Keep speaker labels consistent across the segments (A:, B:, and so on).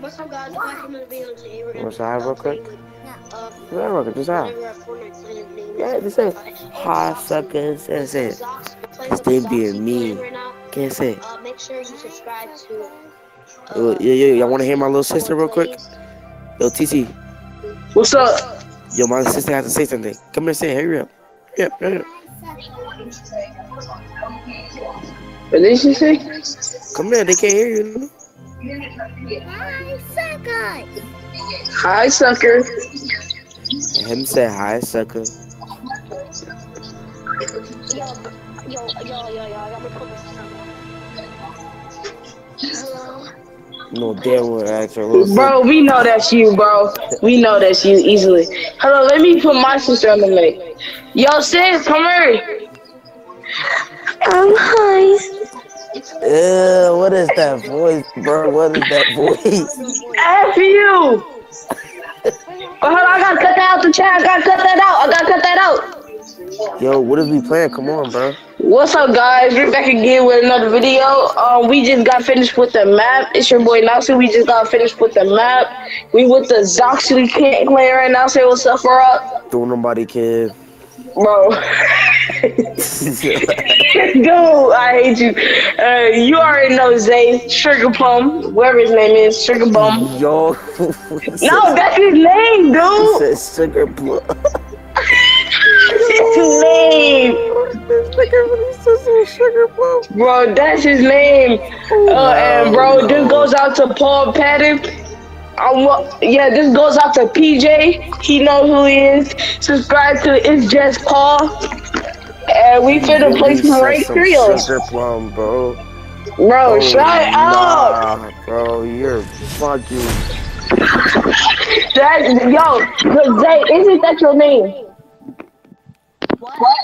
A: What's up, guys? Welcome to the video today. We're gonna
B: What's that, real quick?
A: Uh,
B: What's that, real quick? Just how?
A: whenever a Fortnite player's name
B: Yeah,
A: is-
B: just say
A: uh,
B: hi, suckers. That's it.
A: Socks. We're playing
B: This
A: with
B: thing
A: Socks.
B: being
A: He's
B: mean.
A: Right.
B: Can't say.
A: Uh, make sure you subscribe to.
B: Yo,
A: Uh,
B: yo, yo, y'all want to hear my little sister real quick? Yo, TT.
C: What's up?
B: Yo, my sister has to say something. Come here, say, hurry up. Hurry up, hurry up.
C: What did she say?
B: Come here, they can't hear you.
C: Hi, sucker. Hi, sucker.
B: Him say hi, sucker.
A: Yo, yo, yo, yo, yo, I gotta put this on. Hello.
B: No damn well ask her
C: Bro, we know that's you, bro. We know that's you easily. Hello, let me put my sister on the mic. Yo, sis, come here.
A: Um, hi.
B: Ew, what is that voice, bro? What is that voice?
C: F you. Oh, hold on, I gotta cut that out the chat. I gotta cut that out. I gotta cut that out.
B: Yo, what is we playing? Come on, bro.
C: What's up, guys? We're back again with another video. Um, we just got finished with the map. It's your boy Nelson. We just got finished with the map. We with the Zoxley can't play right now. Say what's up for up,
B: Don't nobody care.
C: Bro. Dude, I hate you. Uh, you already know Zay, Sugar Plum, whatever his name is, Sugar Bum.
B: Yo.
C: No, that's his name, dude.
B: Says sugar Plum.
C: That's his name, bro. That's his name. Uh, and bro, this goes out to Paul Patton. Um, wa- yeah, this goes out to PJ. He knows who he is. Subscribe to It's Just Paul. And we finna play some
B: Said
C: rank
B: some
C: trios.
B: Plum, bro.
C: Bro,
B: Oh,
C: shut up.
B: bro. You're fucking.
C: That, yo, but Zay, isn't that your name? What?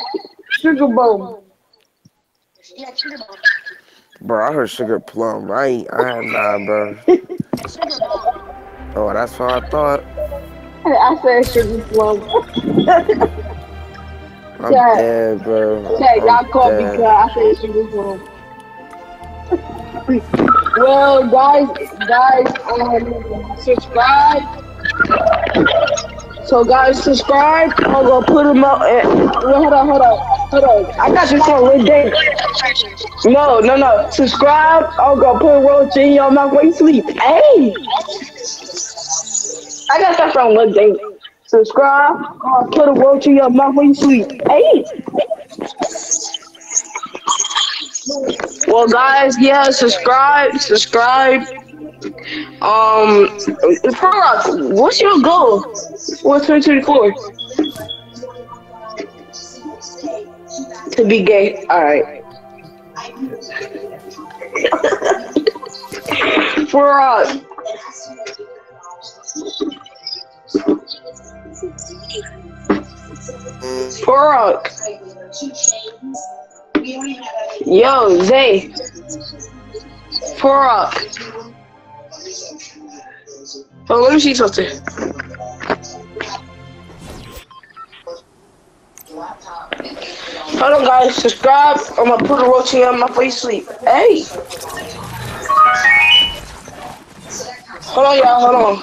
C: Sugar Bone.
A: Yeah, sugar bomb.
B: Bro, I heard sugar plum. I ain't. I nah, bro.
A: Sugar bomb.
B: Oh, that's what I thought.
C: I said Sugar Plum.
B: I'm
C: Yeah.
B: dead, bro.
C: Yeah, y'all
B: I'm
C: called me because I said Sugar Plum. well, guys, guys, um, subscribe. So, guys, subscribe. I'm gonna put them up. And, well, hold on, hold on, hold on. I got this on Reddit. No, no, no. Subscribe. I'm gonna put a roach in your mouth when you sleep. Hey, I got that from Reddit. Subscribe. I'll put a roach in your mouth when you sleep. Hey. Well, guys, yeah, subscribe, subscribe. Um, Farah, what's your goal for 2024? To be gay. All right. Farah. Farah. Yo, Zay. Farah. Oh, let me see something. Hold on, guys. Subscribe. I'm gonna put a roaching on my face sleep. Hey. Hold on, y'all. Hold on.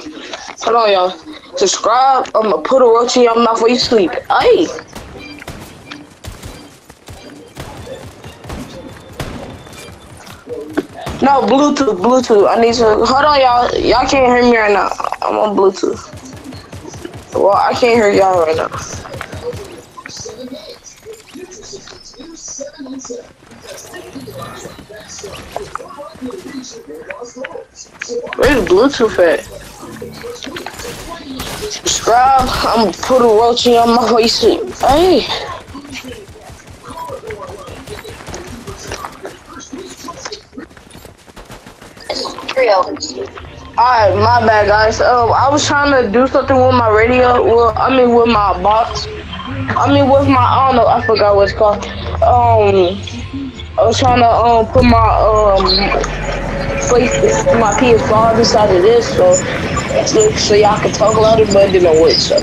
C: Hold on, y'all. Subscribe. I'm gonna put a roaching on my face sleep. Hey. No, Bluetooth, Bluetooth. I need to. Hold on, y'all. Y'all can't hear me right now. I'm on Bluetooth. Well, I can't hear y'all right now. Where's Bluetooth at? Subscribe. I'm put a roaching on my face. Hey. Alright, my bad, guys. Um, I was trying to do something with my radio. Well, I mean, with my box. I mean, with my, I don't know, I forgot what it's called. Um, I was trying to um put my um place my PS5 inside of this, so so, so y'all can talk louder, but it didn't work. So.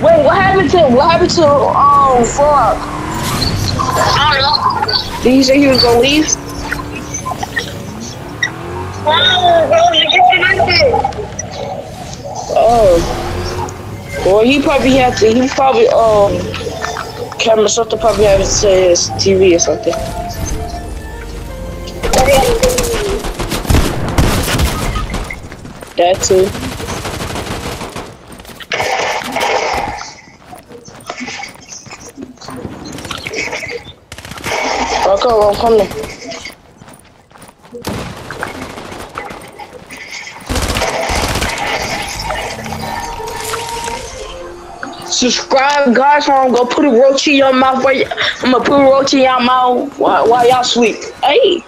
C: Wait, what happened to what happened to um Frog?
A: I.
C: Did he say he was gonna leave? Oh. You get another Oh Well, he probably had to. He probably um. Camera something probably had to say his TV or something. That too. Well, I'm coming. Subscribe, guys, I'm gonna put a roach in your mouth. I'm gonna put a roach in your mouth while, while y'all sleep. Hey.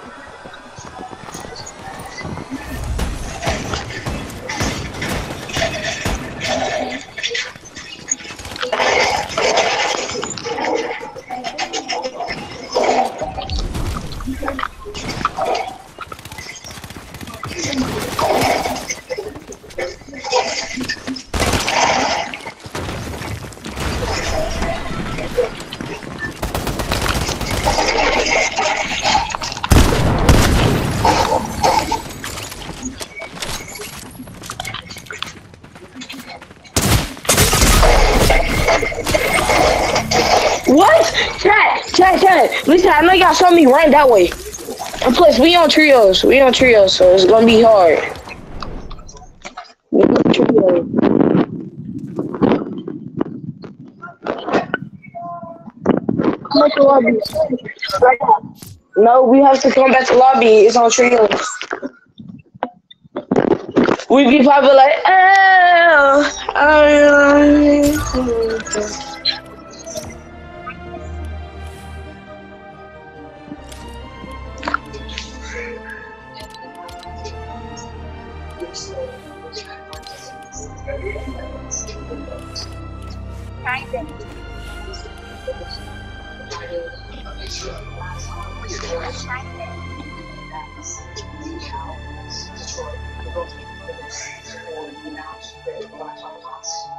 C: Y'all saw me run that way. And plus, we on trios. We on trios, so it's gonna be hard. We on trios. Lobby. No, we have to come back to lobby. It's on trios. We be probably like, oh,
A: oh, oh, oh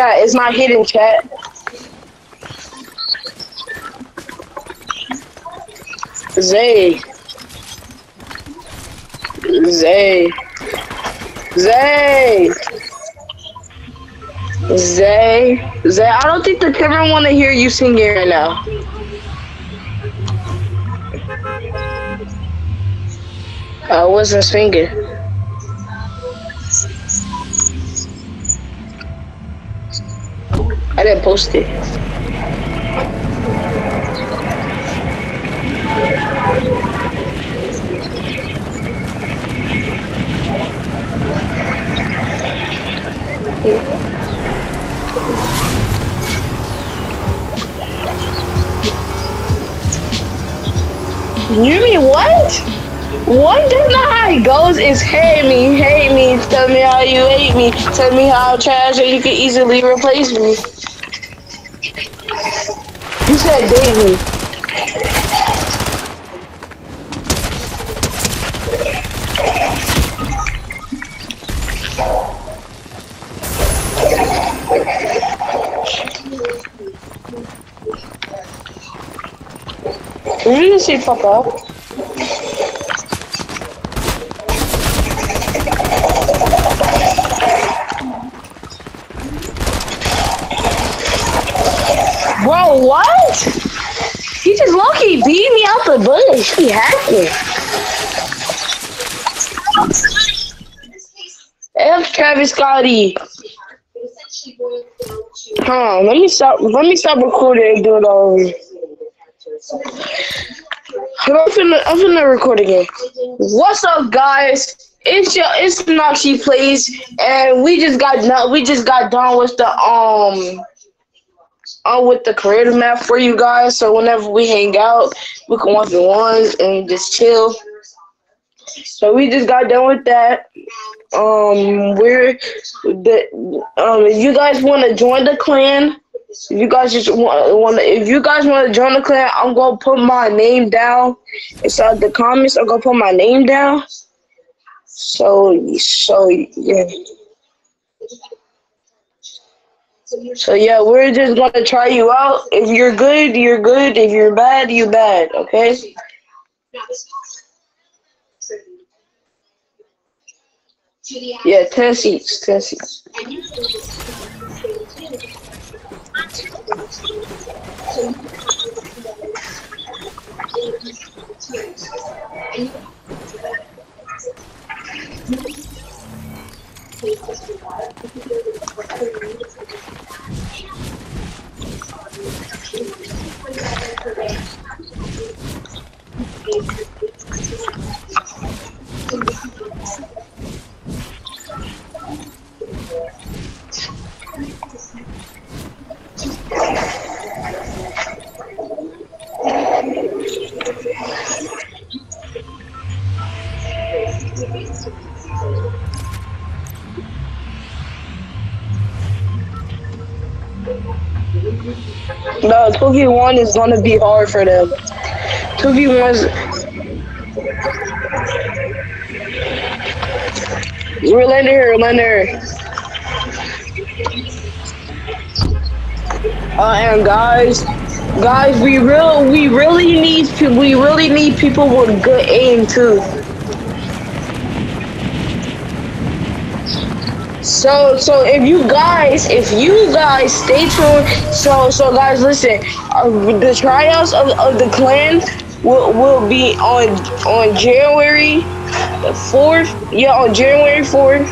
C: Chat, it's not hidden, chat. Zay. Zay. Zay. Zay. Zay, I don't think the camera want to hear you singing right now. I wasn't singing. I post it. You mean what? What? That's not goes. It's hate me, hate me. Tell me how you hate me. Tell me how trash or you can easily replace me. Said. Did you just say fuck up? Bro, what? He just lucky beat me bush. Hacked me. F Travis Scotty. Hold on, let me stop. Let me stop recording and do it all over. I'm finna, I'm finna record again. What's up, guys? It's your it's Noxy Plays, and we just got. We just got done with the um, uh, with the creative map for you guys. So whenever we hang out, we can one v ones and just chill. So we just got done with that. Um, we're the um. If you guys want to join the clan, if you guys just want, want if you guys want to join the clan, I'm gonna put my name down inside the comments. I'm gonna put my name down. So so yeah. So yeah, we're just gonna try you out. If you're good, you're good. If you're bad, you bad. Okay. Yeah, ten seats, ten seats. Thank you. 2v1 is going to be hard for them. 2v1 is... We're landing here, we're landing here. Uh, and guys, guys, we real, we really need, we really need people with good aim too. So, so if you guys, if you guys stay tuned, so, so guys, listen, uh, the tryouts of, of the clan will, will be on, on January the 4th, yeah, on January 4th,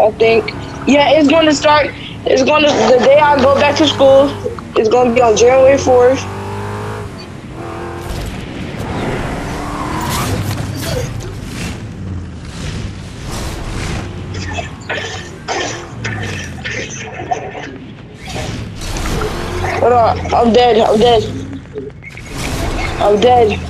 C: I think. Yeah, it's gonna start, it's gonna, the day I go back to school, it's gonna be on January 4th. I'm dead, I'm dead. I'm dead.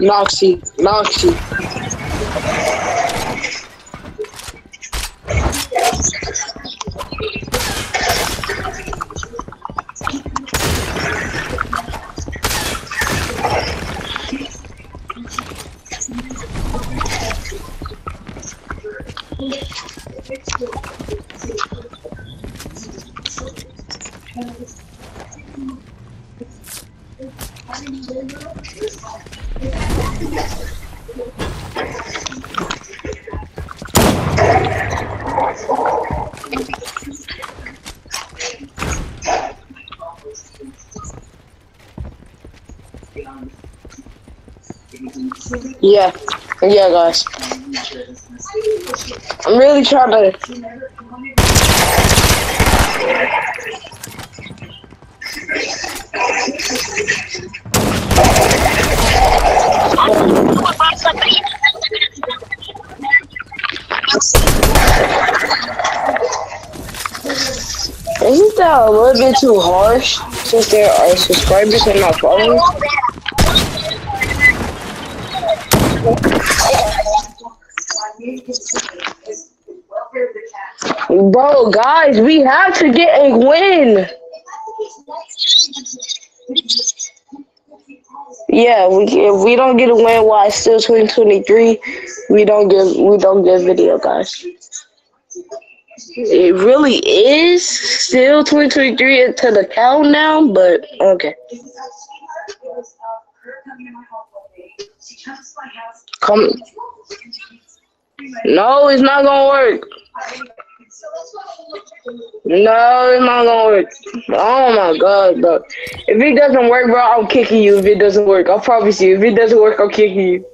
C: Noxy, Noxy. Thank Yeah, yeah, guys. I'm really trying to. Isn't that a little bit too harsh since there are subscribers and not followers? Bro, guys, we have to get a win. Yeah, we if we don't get a win while it's still 2023, we don't get we don't get video, guys. It really is still 2023 to the countdown, but okay. Come. No, it's not gonna work. No, it's not gonna work. Oh my god, bro. If it doesn't work, bro, I'm kicking you if it doesn't work. I promise you. If it doesn't work, I'm kicking you.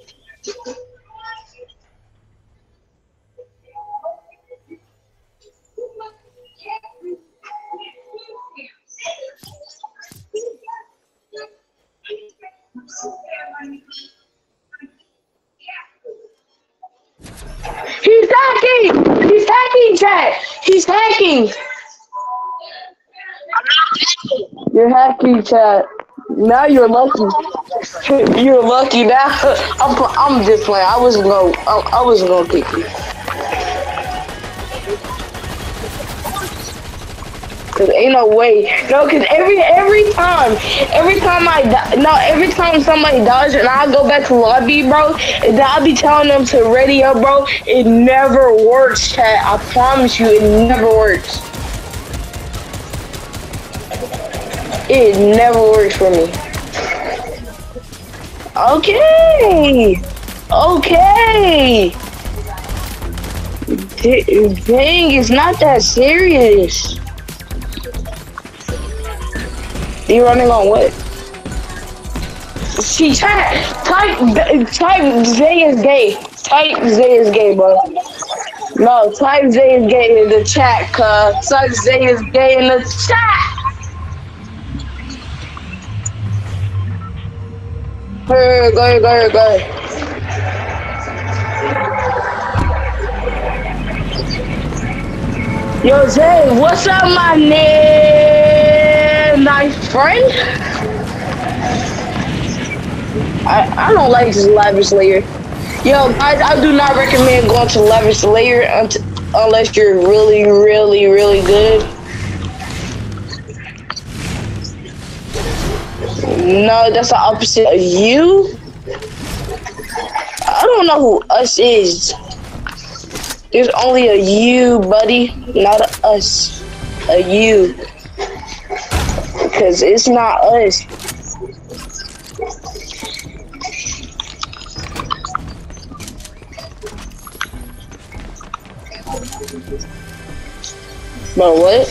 C: He's hacking! He's hacking, chat! He's hacking! You're hacking, chat. Now you're lucky. You're lucky now. I'm, I'm just playing. I wasn't gonna, I, I was gonna kick you. Cause ain't no way. No, cause every every time, every time I die, no, every time somebody dies and I go back to lobby, bro, and I be telling them to radio, bro. It never works, chat. I promise you, it never works. It never works for me. Okay. Okay. Dang, it's not that serious. You running on what? She type type type Zay is gay. Type Zay is gay, bro. No, type Zay is gay in the chat, cuz type Zay is gay in the chat. Hey, go ahead, go ahead, go ahead. Yo, Zay, what's up, my name, my friend? I I don't like this Lavish Lair. Yo, guys, I do not recommend going to Lavish Lair unless you're really, really, really good. No, that's the opposite of you. I don't know who us is. There's only a you, buddy, not a us. A you. Because it's not us. But what?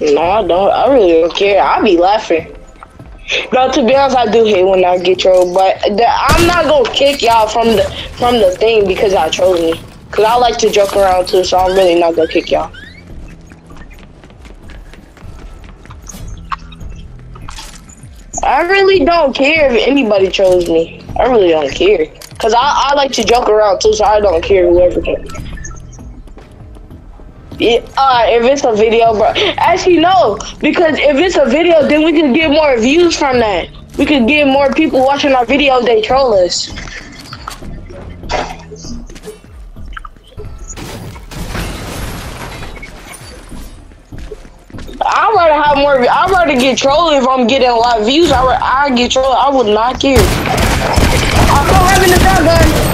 C: No, I don't. I really don't care. I'll be laughing. No, to be honest, I do hate when I get trolled, but the, I'm not gonna kick y'all from the from the thing because I chose me. Cause I like to joke around too, so I'm really not gonna kick y'all. I really don't care if anybody chose me. I really don't care. Cause I, I like to joke around too, so I don't care whoever. Yeah, uh, if it's a video, bro. Actually, no, because if it's a video, then we can get more views from that. We can get more people watching our video they troll us. I'd rather have more. I'd rather get trolled if I'm getting a lot of views. I I get trolled. I would not care. I'm not having the shotgun.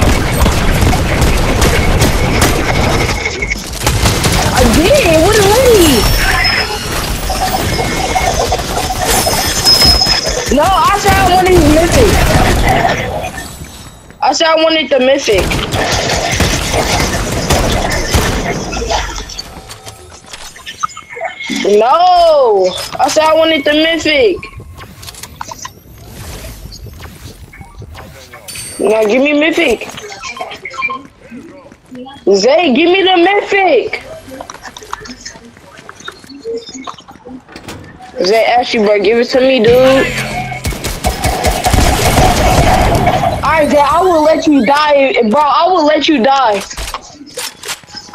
C: I said I wanted the mythic. No! I said I wanted the mythic. Now give me mythic. Zay, give me the mythic. Zay, actually, bro, give it to me, dude. Let you die, bro. I will let you die.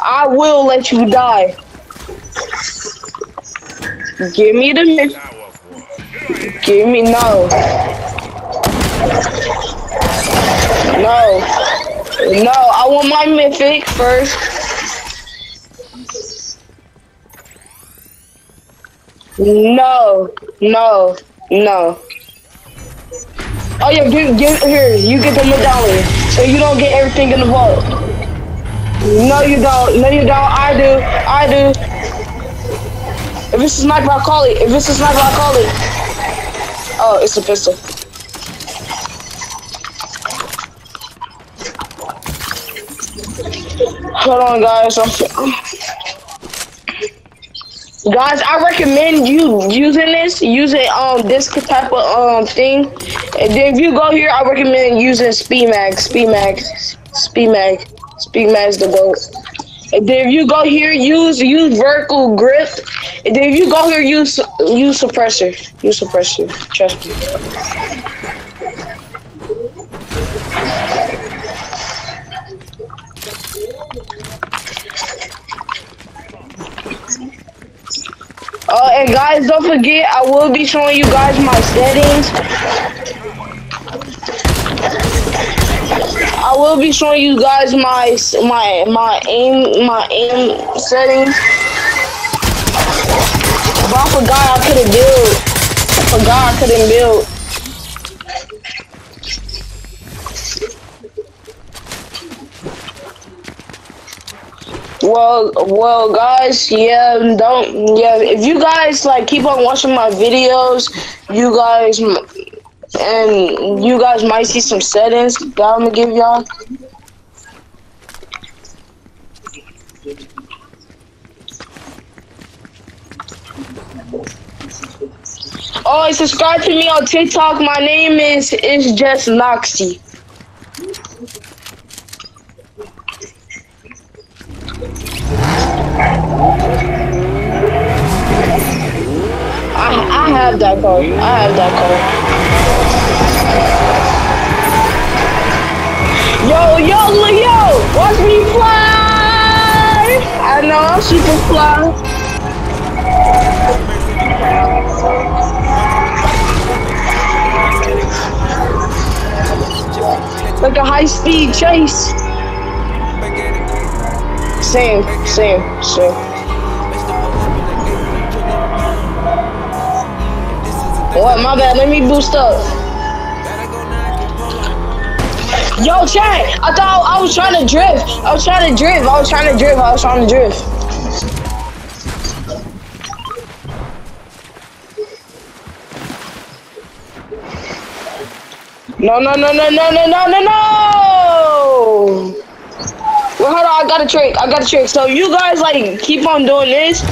C: I will let you die. Give me the mythic. Give me no. No. No, I want my mythic first. No, no, no. Oh yeah, give, give here. You get the medallion, you don't get everything in the vault. No, you don't. No, you don't. I do. I do. If it's a sniper, I'll call it. If it's a sniper, I'll call it. Oh, it's a pistol. Hold on, guys. Guys, I recommend you using this, using um this type of um thing. And then if you go here, I recommend using Speed Mag, Speed Mag, Speed Mag, Speed Mag's the goat. And then if you go here, use use vertical grip. And then if you go here, use use suppressor, use suppressor. Trust me. Uh, and guys, don't forget, I will be showing you guys my settings. I will be showing you guys my my my aim my aim settings. But I forgot I couldn't build. I forgot I couldn't build. Well, well, guys, yeah, don't, yeah. If you guys like keep on watching my videos, you guys, and you guys might see some settings that I'm gonna give y'all. Oh, subscribe to me on TikTok. My name is is just Noxy. I I have that car. I have that car. Yo, yo, yo! Watch me fly! I know I'm super fly. Like a high speed chase. Same, same, same. What? My bad. Let me boost up. Yo, chat. I thought I was trying to drift. I was trying to drift. I was trying to drift. I was trying to drift. No, no, no, no, no, no, no, no, no! Well, hold on, I got a trick. I got a trick. So you guys like keep on doing this.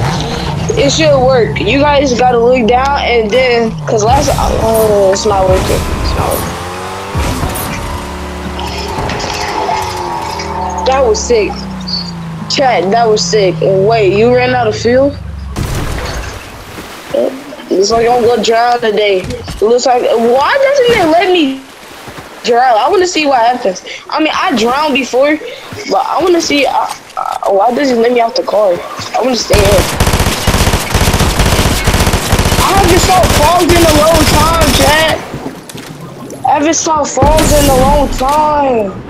C: It should work. You guys gotta look down and then, cause last, oh, it's not working. It's not working. That was sick. Chat, that was sick. Wait, you ran out of fuel? Looks like I'm gonna drown today. Looks like, why doesn't it let me drown? I wanna see what happens. I mean, I drowned before, but I wanna see, uh, uh, why does it let me out the car? I wanna stay in. I haven't saw frogs in a long time, chat. I haven't saw frogs in a long time.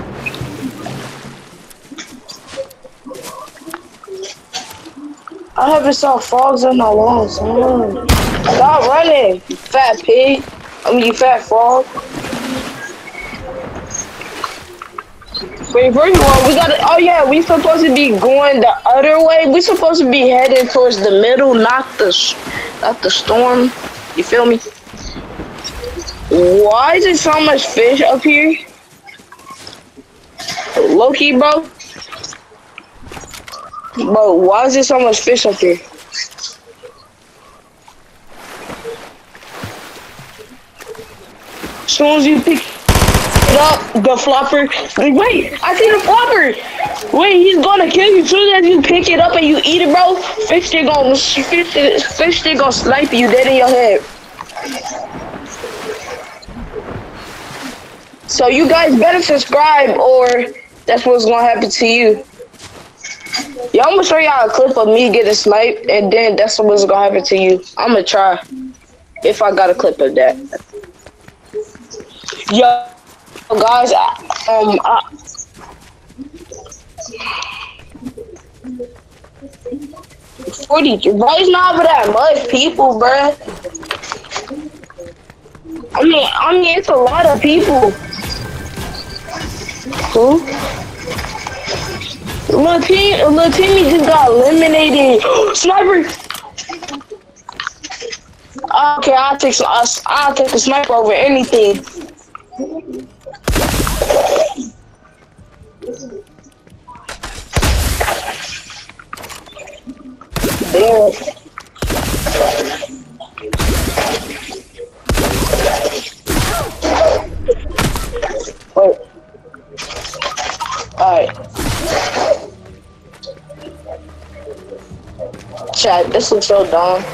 C: I haven't saw frogs in a long time. Stop running, fat pig. I mean, you fat frog. Wait, first of all, we got. Oh yeah, we supposed to be going the other way. We supposed to be heading towards the middle, not the, not the storm. You feel me? Why is there so much fish up here? Loki, bro. Bro, why is there so much fish up here? As soon as you pick up, the flopper. Wait, I see the flopper. Wait, he's gonna kill you. Soon as you pick it up and you eat it, bro, fish stick gonna fish fish stick gonna snipe you dead in your head. So you guys better subscribe, or that's what's gonna happen to you. Yeah, I'm gonna show y'all a clip of me getting sniped, and then that's what's gonna happen to you. I'm gonna try if I got a clip of that. Yo, guys, um, I, forty. Why is not over that much people, bruh? I mean, I mean, it's a lot of people. Who? Lil Tim, Lil Timmy just got eliminated. Sniper. Okay, I'll take some. I'll, I'll take a sniper over anything. Wait. Alright. Chat, this looks so dumb.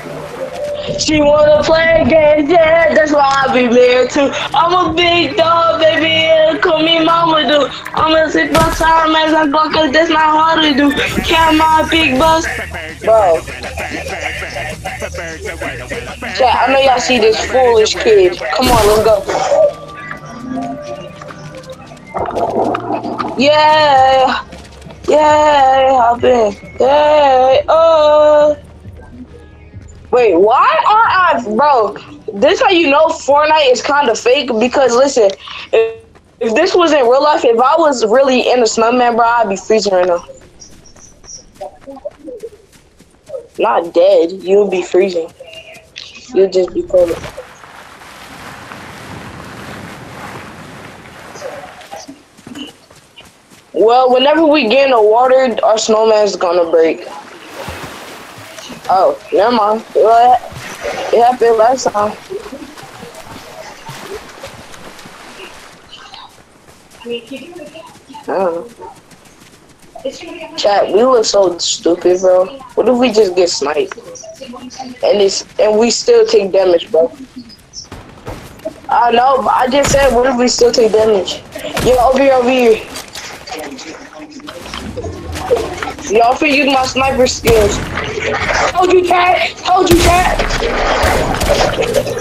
C: She wanna play games, yeah, that's why I be there too. I'm a big dog, baby, yeah, call me mama do. I'ma sit my time as I cause that's not hard to do. Count my big bus. Bro. Chat, I know y'all see this foolish kid. Come on, let's go. Yeah, yeah, I've been, yeah, oh. Wait, why are I, bro? This how you know Fortnite is kind of fake because listen, if, if this was in real life, if I was really in a snowman, bro, I'd be freezing right now. Not dead, You'll be freezing. You'll just be cold. Well, whenever we get in the water, our snowman's gonna break. Oh, never mind. Well, it happened last time. Know. Chat, we look so stupid, bro. What if we just get sniped? And it's and we still take damage, bro. I know, I just said, what if we still take damage? Yo, over here, over here. Y'all for use my sniper skills. Told you, cat. Told you, cat.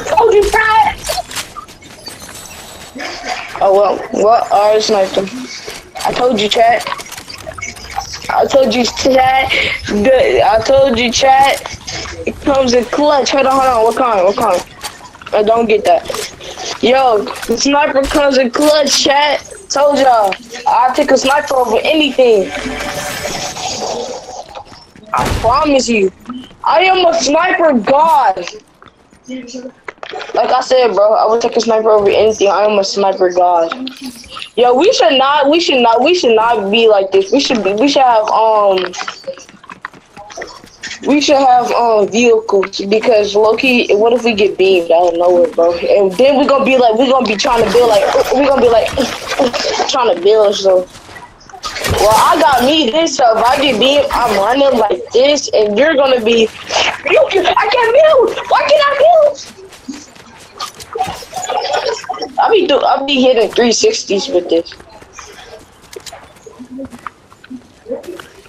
C: Told you, cat. Oh well, well, I sniped him. I told you, chat. I told you, chat. I told you, chat. It comes in clutch. Hold on, hold on. What kind? What kind? I don't get that. Yo, the sniper comes in clutch, chat. Told y'all, I'll take a sniper over anything. I promise you. I am a sniper god. Like I said, bro, I would take a sniper over anything. I am a sniper god. Yo, we should not, we should not, we should not be like this. We should be, we should have, um, we should have, um, vehicles because Loki, what if we get beamed out of nowhere, bro? And then we're gonna be like, we're gonna be trying to build like, we're gonna be like, trying to build, so. Well, I got me this, so if I get beat, I'm running like this, and you're gonna be, you can, I can't build. Why can't I build? I'll be do, I'll be hitting 360s with this.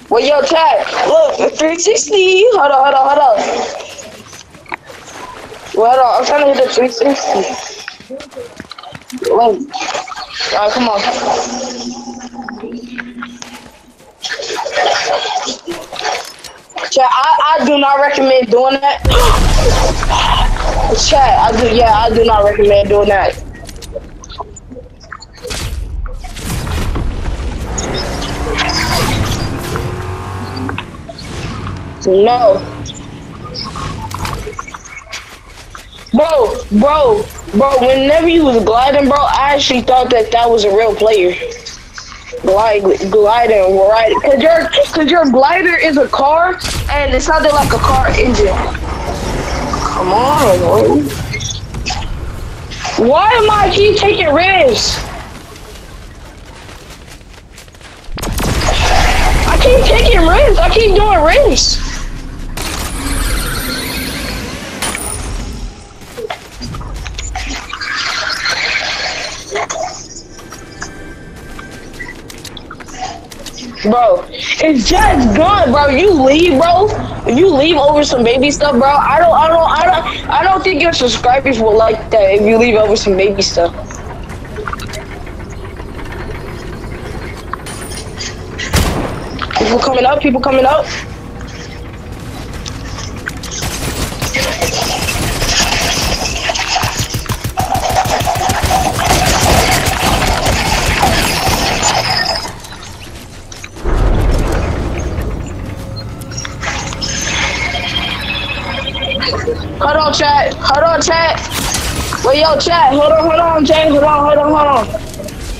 C: Well, yo, chat, look, 360. Hold on, hold on, hold on. Well, hold on, I'm trying to hit the 360. Wait. Alright, come on. Chat, I, I do not recommend doing that. Chat, I do, yeah, I do not recommend doing that. No. Bro, bro, bro, whenever you was gliding, bro, I actually thought that that was a real player. Glide, gliding, right? Cause your, cause your glider is a car, and it sounded like a car engine. Come on, bro. Why am I keep taking risks? I keep taking risks. I keep doing risks. Bro, it's just gone, bro. You leave, bro. You leave over some baby stuff, bro. I don't, I don't, I don't, I don't think your subscribers will like that if you leave over some baby stuff. People coming up, people coming up. Wait, yo, chat. Hold on, hold on, chat. Hold on, hold on, hold on.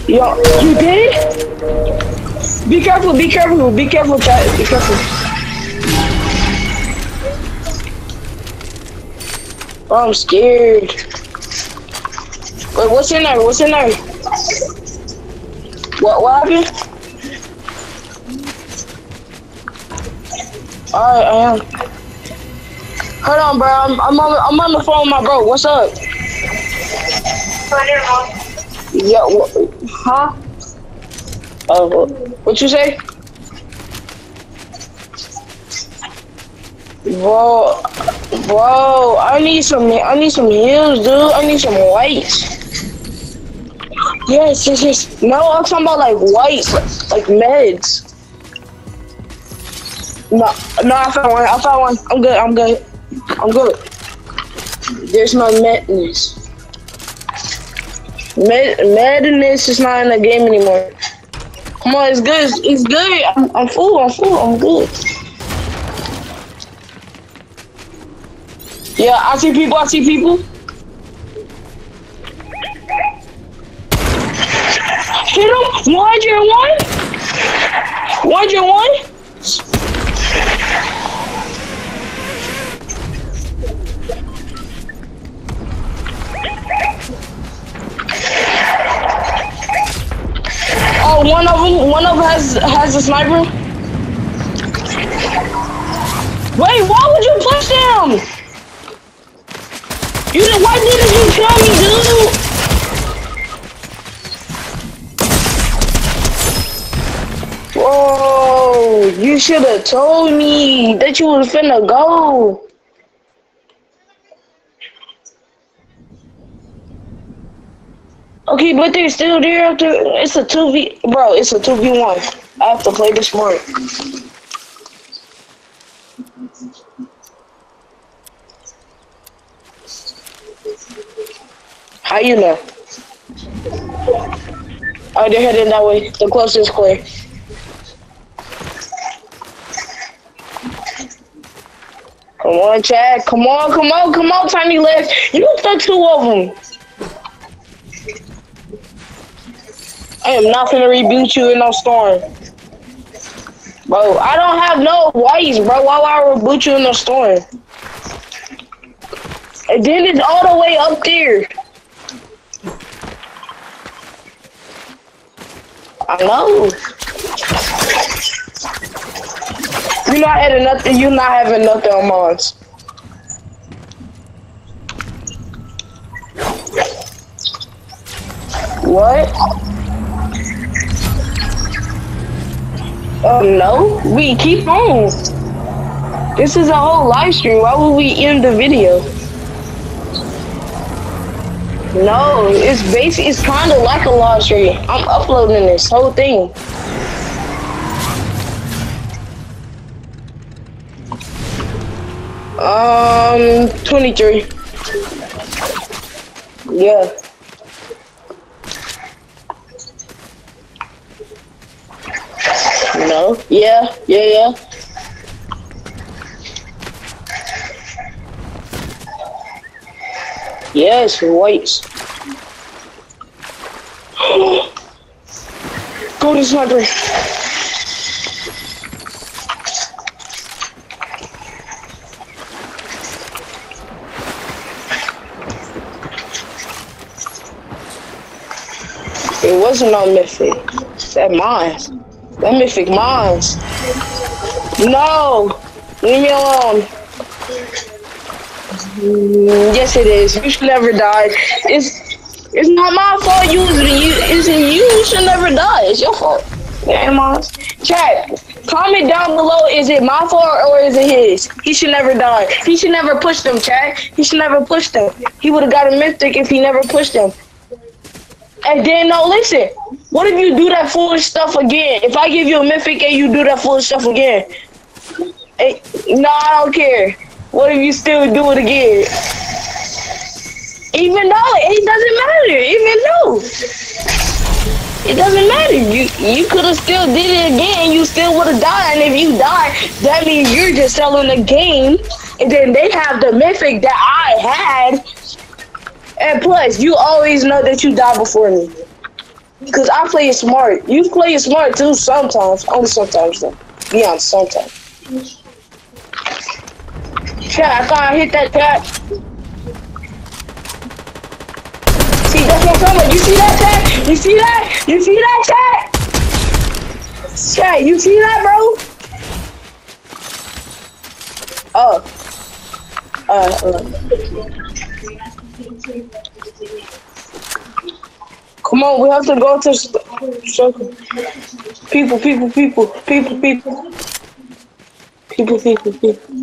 C: Yo, you did? Be careful, be careful, be careful, chat. Be careful. Oh, I'm scared. Wait, what's your name? What's your name? What, what happened? Alright, I am. Hold on, bro. I'm, I'm, on, I'm on the phone with my bro. What's up? Yeah, wh- huh? Uh, oh, what you say? Bro, bro, I need some, I need some heals, dude. I need some whites. Yes, yes, yes. No, I'm talking about like whites, like, like meds. No, no, I found one. I found one. I'm good. I'm good. I'm good. There's my madness. Mad madness is not in the game anymore. Come on, it's good. It's, it's good. I'm, I'm full. I'm full. I'm good. Yeah, I see people. I see people. Hit him. 101. 101. One of them, one of them has has a sniper. Wait, why would you push them? You did- why didn't you tell me, dude? Whoa, you should have told me that you was finna go. Okay, but they're still there after. It's a two v, bro. It's a two v one. I have to play this smart. How you know? Oh, they're heading that way. The closest clear. Come on, Chad. Come on, come on, come on, Tiny Legs. You took two of them. I am not gonna reboot you in no storm. Bro, I don't have no whites, bro. Why would I reboot you in the storm? And then it's all the way up there. I know. You're not having nothing. You're not having nothing on Mons. What? Oh no, we keep on. This is a whole live stream. Why would we end the video? No, it's basic. It's kind of like a live stream. I'm uploading this whole thing. Um, 23. Yeah. No. Yeah. Yeah. Yeah. Yes, whites. Go to sniper. It was no mythic. That mines. That mythic mines. No. Leave me alone. Yes, it is. You should never die. It's it's not my fault. You you. It's you should never die. It's your fault. Yeah, mines. Chat. Comment down below. Is it my fault or is it his? He should never die. He should never push them, chat. He should never push them. He would have got a mythic if he never pushed them. And then no, listen. What if you do that foolish stuff again? If I give you a mythic and you do that foolish stuff again? Eh, hey, no, I don't care. What if you still do it again? Even though it doesn't matter. Even though it doesn't matter. You you could have still did it again. You still would have died. And if you die, that means you're just selling the game. And then they have the mythic that I had. And plus, you always know that you die before me. Cause I play it smart. You play it smart too sometimes. Only sometimes though. Honest, sometimes. Chat, I can't hit that chat. See, that's what I'm talking. You see that chat? You see that? You see that chat? Chat, you see that, bro? Oh. Uh, uh. Come on, we have to go to circle. People, people, people, people, people. People, people, people.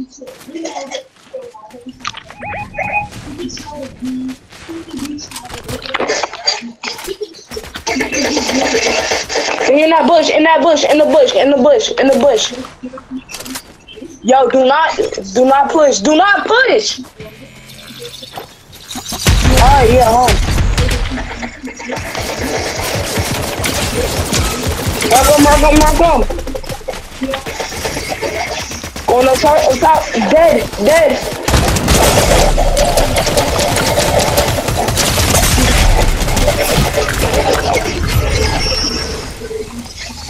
C: In that bush, in that bush, in the bush, in the bush, in the bush. Yo, do not, do not push, do not push. Alright, yeah, home. Mark him, mark him, mark him. On the top, on top, dead, dead.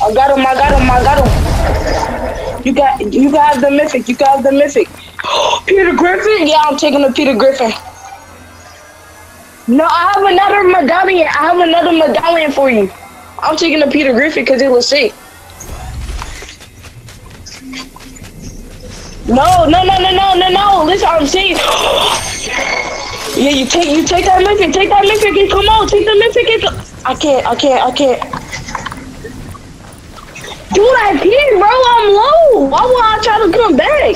C: I got him, I got him, I got him. You got, you got the mythic, you got the mythic. Peter Griffin? Yeah, I'm taking the Peter Griffin. No, I have another medallion. I have another medallion for you. I'm taking the Peter Griffin because it was sick. No, no, no, no, no, no, no. Listen, I'm saying. yeah, you take, you take that mythic, take that mythic, and come on, take the mythic. And go- I can't, I can't, I can't. Dude, I can't, bro. I'm low. Why would I try to come back?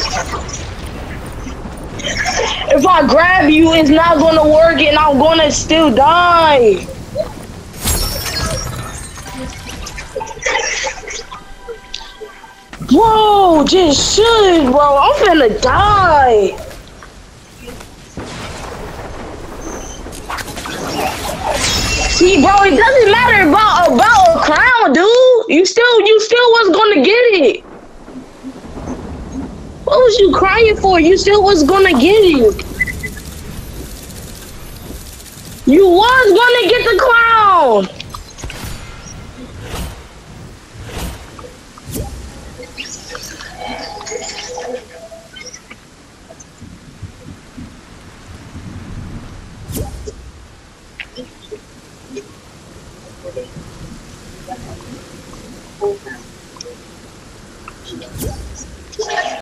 C: If I grab you, it's not gonna work, and I'm gonna still die. Whoa, just should, bro. I'm finna die. See, bro, it doesn't matter about about a crown, dude. You still, you still was gonna get it. What was you crying for? You still was gonna get it. You was gonna get the crown.